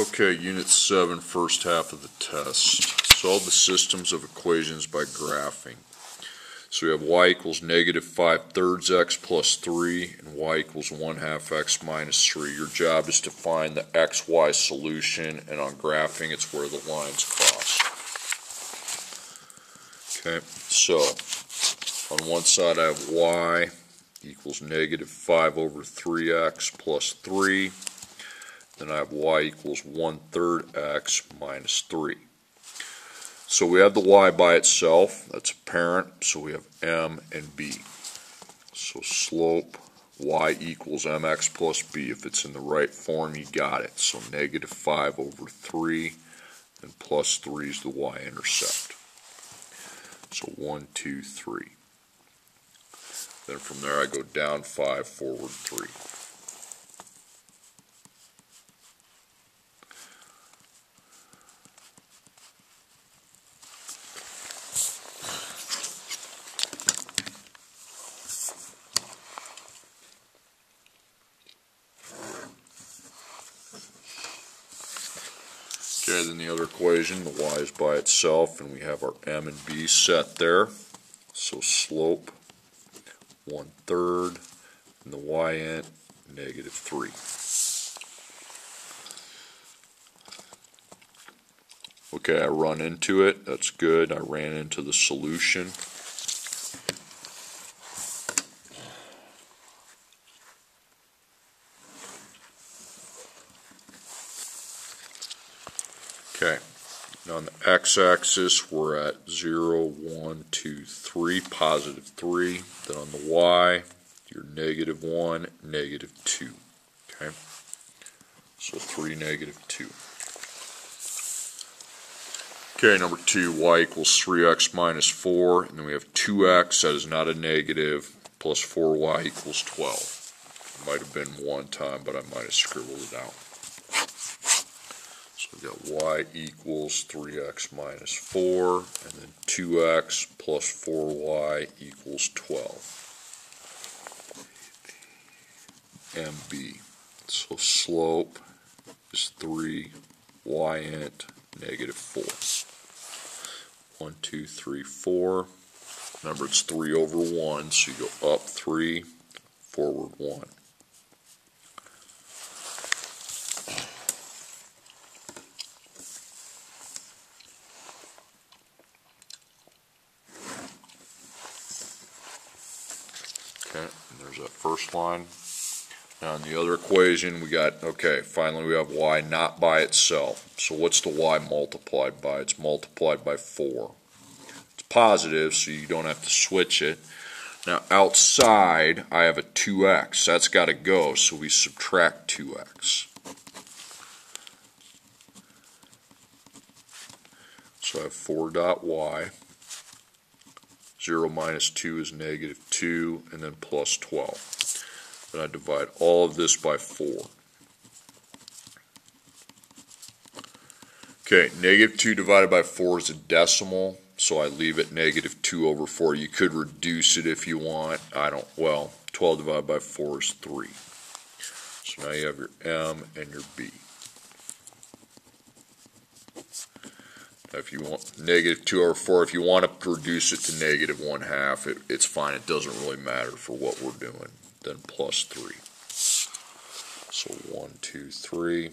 Okay, Unit 7, first half of the test. Solve the systems of equations by graphing. So we have y equals negative 5 thirds x plus 3 and y equals 1 half x minus 3. Your job is to find the xy solution and on graphing it's where the lines cross. Okay, so on one side I have y equals negative 5 over 3x plus 3 then I have y equals 1 third x minus 3. So we have the y by itself, that's apparent, so we have m and b. So slope y equals mx plus b. If it's in the right form, you got it. So negative 5 over 3, and plus 3 is the y-intercept. So 1, 2, 3. Then from there I go down 5, forward 3. Okay, then the other equation, the y is by itself, and we have our m and b set there. So slope, one third, and the y-int, negative three. Okay, I run into it, that's good. I ran into the solution. Okay, on the x-axis, we're at 0, 1, 2, 3, positive 3. Then on the y, you're negative 1, negative 2. Okay, so 3, negative 2. Okay, number 2, y equals 3x minus 4, and then we have 2x, that is not a negative, plus 4y equals 12. It Might have been one time, but I might have scribbled it out. We got y equals 3x minus 4, and then 2x plus 4y equals 12. MB. So slope is 3, y int negative 4. 1, 2, 3, 4. Remember, it's 3 over 1, so you go up 3, forward 1. Okay, and there's that first line. Now in the other equation, we got, okay, finally we have y not by itself. So what's the y multiplied by? It's multiplied by 4. It's positive, so you don't have to switch it. Now outside, I have a 2x. That's got to go, so we subtract 2x. So I have 4 dot y. 0 minus 2 is negative 2, and then plus 12. Then I divide all of this by 4. Okay, negative 2 divided by 4 is a decimal, so I leave it negative 2 over 4. You could reduce it if you want. I don't, well, 12 divided by 4 is 3. So now you have your M and your B. If you want negative 2 over 4, if you want to reduce it to negative 1 half, it, it's fine. It doesn't really matter for what we're doing. Then plus 3. So 1, 2, 3.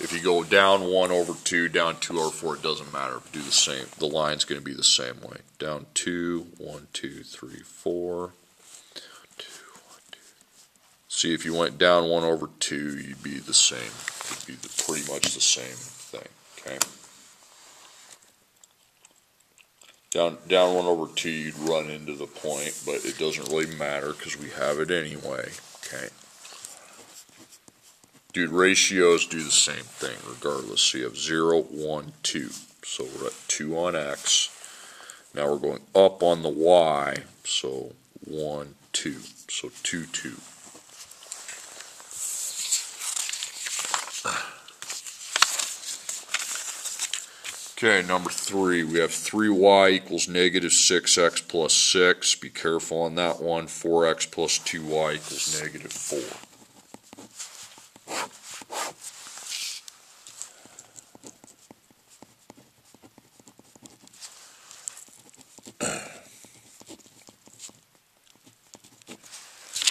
If you go down 1 over 2, down 2 over 4, it doesn't matter. Do the same. The line's going to be the same way. Down 2, 1, 2, 3, 4. Two, one, two. See, if you went down 1 over 2, you'd be the same. It'd be the, pretty much the same thing. Okay? Down, down 1 over 2, you'd run into the point, but it doesn't really matter because we have it anyway. Okay. Dude, ratios do the same thing regardless. So you have 0, 1, 2. So we're at 2 on x. Now we're going up on the y. So 1, 2. So 2, 2. Okay, number three, we have 3y equals negative 6x plus 6. Be careful on that one. 4x plus 2y equals negative 4.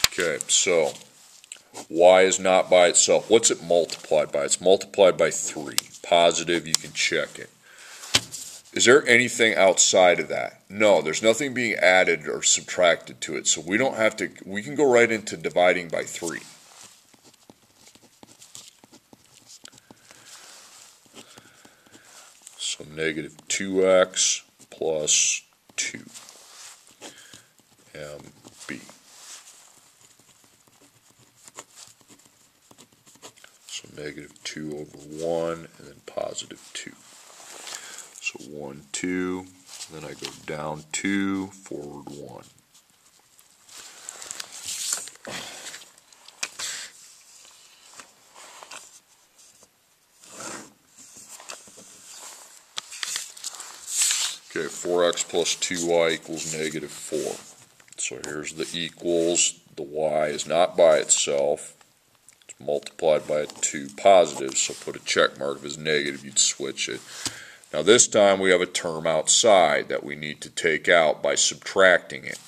Okay, so y is not by itself. What's it multiplied by? It's multiplied by 3. Positive, you can check it. Is there anything outside of that? No, there's nothing being added or subtracted to it. So we don't have to, we can go right into dividing by 3. So negative 2x plus 2 MB. So negative 2 over 1 and then positive 2. So 1, 2, then I go down 2, forward 1. Okay, 4x plus 2y equals negative 4. So here's the equals. The y is not by itself. It's multiplied by a 2 positive, so put a check mark. If it's negative, you'd switch it. Now this time we have a term outside that we need to take out by subtracting it.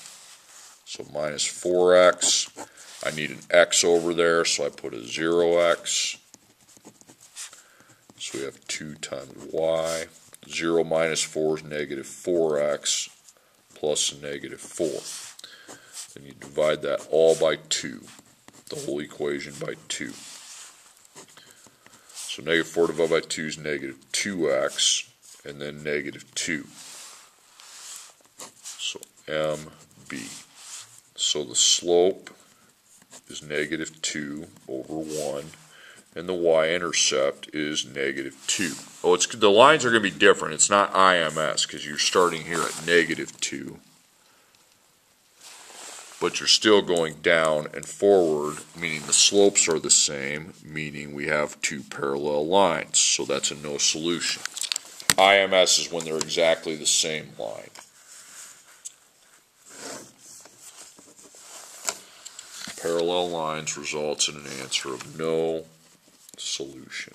So minus 4x. I need an x over there, so I put a 0x. So we have 2 times y. 0 minus 4 is negative 4x negative 4. Then you divide that all by 2, the whole equation by 2. So negative 4 divided by 2 is negative 2x, and then negative 2. So MB. So the slope is negative 2 over 1 and the y-intercept is negative 2. Oh, it's the lines are going to be different. It's not IMS because you're starting here at negative 2. But you're still going down and forward, meaning the slopes are the same, meaning we have two parallel lines. So that's a no solution. IMS is when they're exactly the same line. Parallel lines results in an answer of no solution.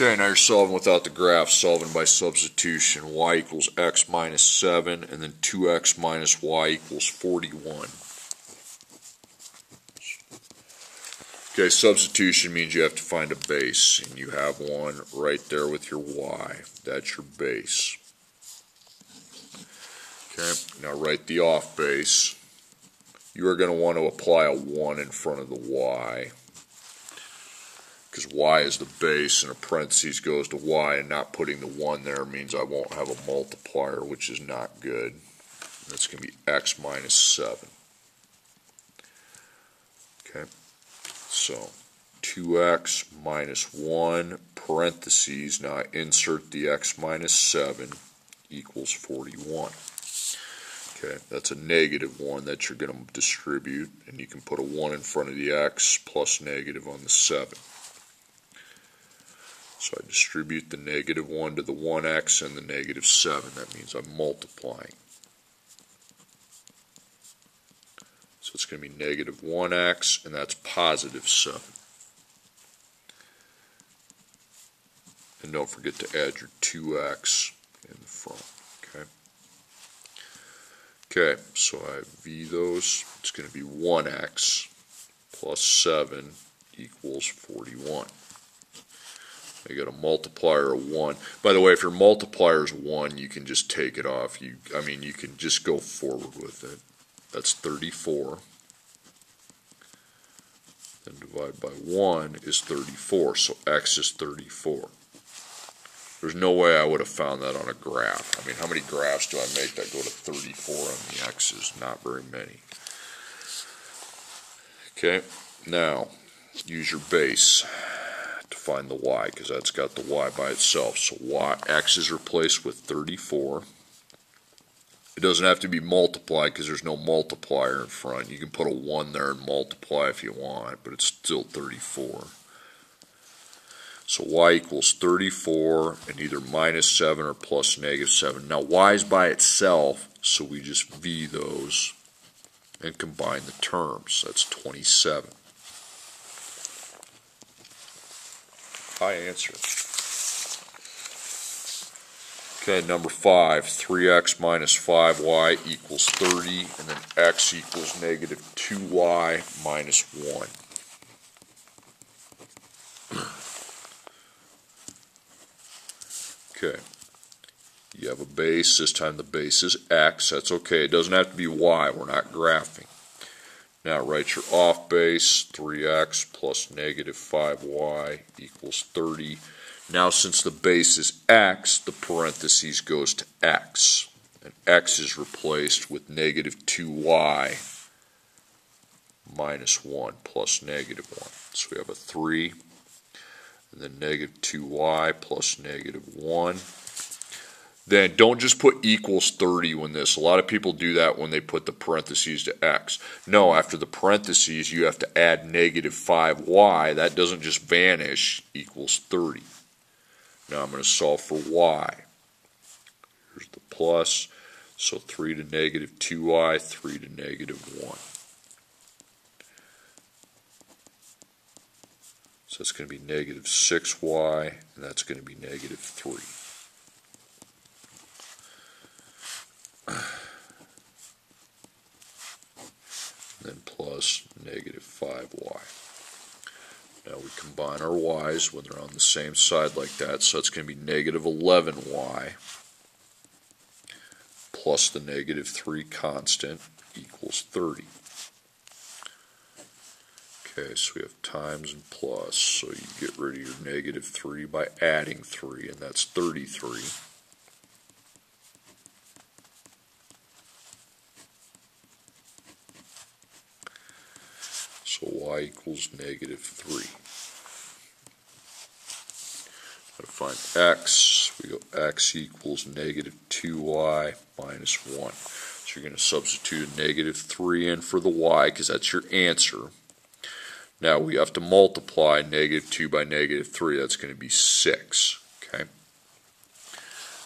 Okay, now you're solving without the graph, solving by substitution. y equals x minus 7, and then 2x minus y equals 41. Okay, substitution means you have to find a base, and you have one right there with your y. That's your base. Okay, now write the off base you are going to want to apply a 1 in front of the y because y is the base and a parenthesis goes to y and not putting the 1 there means I won't have a multiplier which is not good. That's going to be x minus 7. Okay, so 2x minus 1 parentheses, now I insert the x minus 7 equals 41. Okay, that's a negative 1 that you're going to distribute, and you can put a 1 in front of the x plus negative on the 7. So I distribute the negative 1 to the 1x and the negative 7. That means I'm multiplying. So it's going to be negative 1x, and that's positive 7. And don't forget to add your 2x in the front. Okay, okay so I V those. It's going to be 1x plus 7 equals 41. I got a multiplier of 1. By the way, if your multiplier is 1, you can just take it off. You, I mean, you can just go forward with it. That's 34. Then divide by 1 is 34, so x is 34. There's no way I would have found that on a graph. I mean, how many graphs do I make that go to 34 on the x's? Not very many. Okay, now use your base to find the y because that's got the y by itself. So y, x is replaced with 34. It doesn't have to be multiplied because there's no multiplier in front. You can put a 1 there and multiply if you want, but it's still 34. So y equals 34 and either minus 7 or plus negative 7. Now y is by itself, so we just v those and combine the terms. That's 27. I answer. Okay, number five, three x minus five y equals thirty, and then x equals negative two y minus one. Okay. You have a base, this time the base is x, that's okay, it doesn't have to be y, we're not graphing. Now write your off base, 3x plus negative 5y equals 30. Now since the base is x, the parentheses goes to x. And x is replaced with negative 2y minus 1 plus negative 1. So we have a 3, and then negative 2y plus negative 1 then don't just put equals 30 when this. A lot of people do that when they put the parentheses to x. No, after the parentheses, you have to add negative 5y. That doesn't just vanish, equals 30. Now I'm going to solve for y. Here's the plus. So 3 to negative 2y, 3 to negative 1. So that's going to be negative 6y, and that's going to be negative 3. then plus negative 5y. Now we combine our y's when they're on the same side like that, so it's going to be negative 11y plus the negative 3 constant equals 30. Okay, so we have times and plus, so you get rid of your negative 3 by adding 3, and that's 33. So negative 3. to find x, we go x equals negative 2y minus 1. So you're going to substitute negative 3 in for the y because that's your answer. Now we have to multiply negative 2 by negative 3. That's going to be 6. Okay.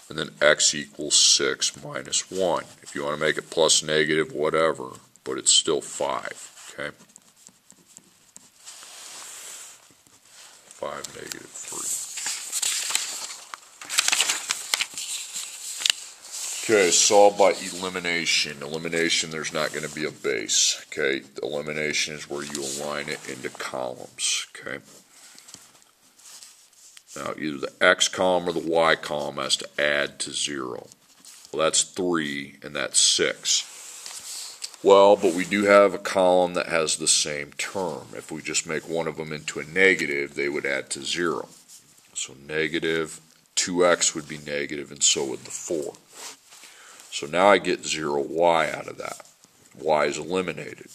And then x equals 6 minus 1. If you want to make it plus negative, whatever, but it's still 5. Okay. 5, negative 3. Okay, solve by elimination. Elimination, there's not going to be a base. Okay, elimination is where you align it into columns. Okay. Now, either the x column or the y column has to add to 0. Well, that's 3 and that's 6. Well, but we do have a column that has the same term. If we just make one of them into a negative, they would add to 0. So negative 2x would be negative, and so would the 4. So now I get 0y out of that. y is eliminated.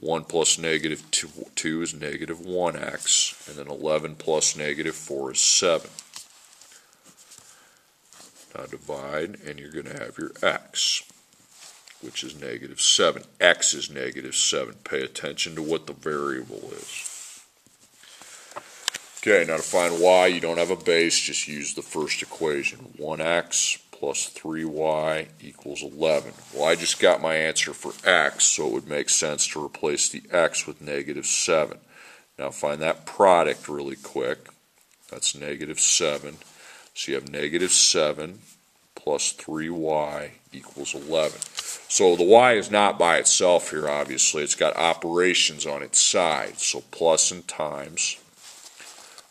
1 plus negative 2, 2 is negative 1x, and then 11 plus negative 4 is 7. Now divide, and you're going to have your x which is negative 7. x is negative 7. Pay attention to what the variable is. Okay, now to find y, you don't have a base, just use the first equation. 1x plus 3y equals 11. Well, I just got my answer for x, so it would make sense to replace the x with negative 7. Now find that product really quick. That's negative 7. So you have negative 7 plus 3y equals 11. So the y is not by itself here, obviously. It's got operations on its side. So plus and times.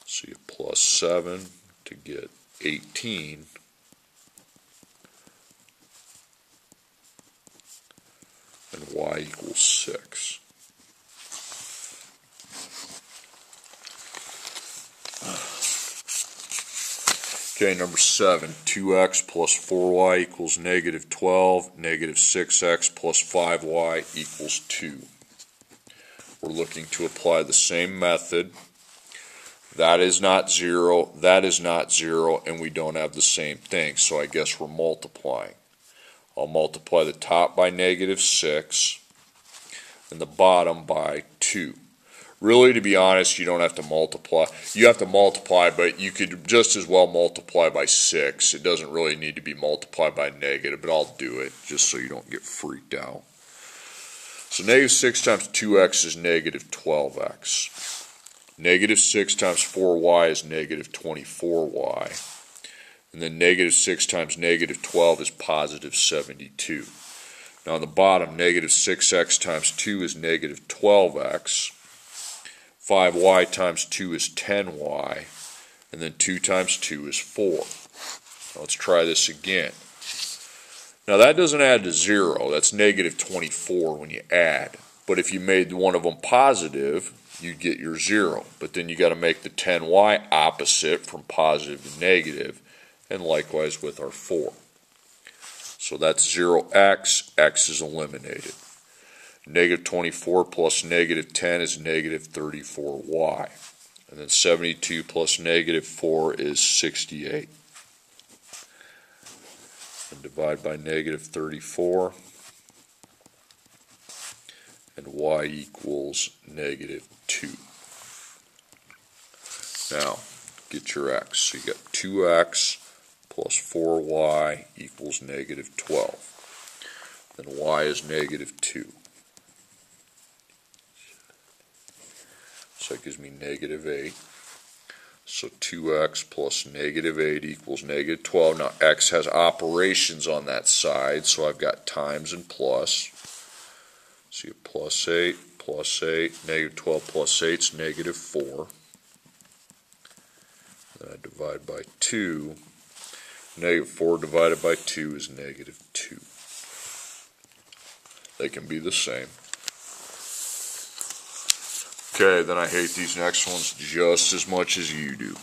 So you plus 7 to get 18. And y equals 6. Okay, number seven, 2x plus 4y equals negative 12, negative 6x plus 5y equals 2. We're looking to apply the same method. That is not 0, that is not 0, and we don't have the same thing, so I guess we're multiplying. I'll multiply the top by negative 6 and the bottom by 2 really, to be honest, you don't have to multiply. You have to multiply, but you could just as well multiply by 6. It doesn't really need to be multiplied by negative, but I'll do it just so you don't get freaked out. So negative 6 times 2x is negative 12x. Negative 6 times 4y is negative 24y. And then negative 6 times negative 12 is positive 72. Now on the bottom, negative 6x times 2 is negative 12x. 5y times 2 is 10y. And then 2 times 2 is 4. Now let's try this again. Now that doesn't add to 0. That's negative 24 when you add. But if you made one of them positive, you'd get your 0. But then you got to make the 10y opposite from positive to negative and likewise with our 4. So that's 0x, x is eliminated. Negative 24 plus negative 10 is negative 34y. And then 72 plus negative 4 is 68. And divide by negative 34. And y equals negative 2. Now, get your x. So you got 2x plus 4y equals negative 12. Then y is negative 2. That gives me negative 8. So 2x plus negative 8 equals negative 12. Now x has operations on that side, so I've got times and plus. So you plus 8, plus 8, negative 12 plus 8 is negative 4. Then I divide by 2 Negative 4 divided by 2 is negative 2. They can be the same. Okay, then I hate these next ones just as much as you do.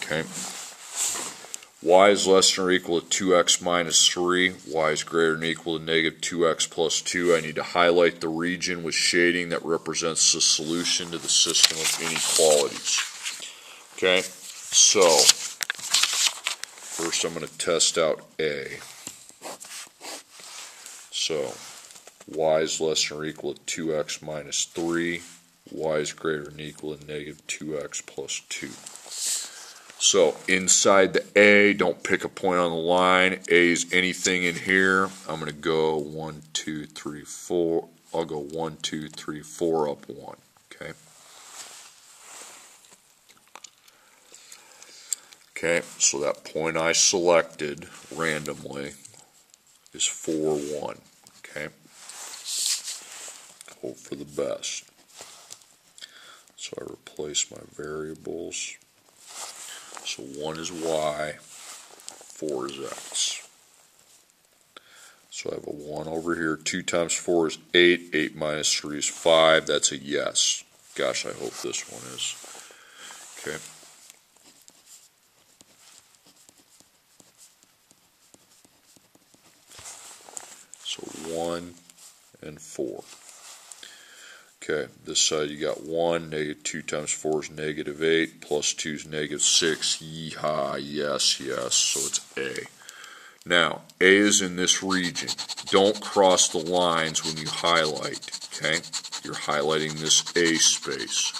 Okay. y is less than or equal to 2x minus 3. y is greater than or equal to negative 2x plus 2. I need to highlight the region with shading that represents the solution to the system of inequalities. Okay, so First, I'm going to test out A. So, y is less than or equal to 2x minus 3. Y is greater than or equal to negative 2x plus 2. So, inside the A, don't pick a point on the line. A is anything in here. I'm going to go 1, 2, 3, 4. I'll go 1, 2, 3, 4 up 1. Okay. Okay, so that point I selected randomly is 4, 1. Okay, hope for the best. So I replace my variables. So 1 is y, 4 is x. So I have a 1 over here. 2 times 4 is 8. 8 minus 3 is 5. That's a yes. Gosh, I hope this one is. Okay. So 1 and 4. Okay, this side you got 1, negative 2 times 4 is negative 8, plus 2 is negative 6. Yeehaw, yes, yes, so it's A. Now, A is in this region. Don't cross the lines when you highlight, okay? You're highlighting this A space.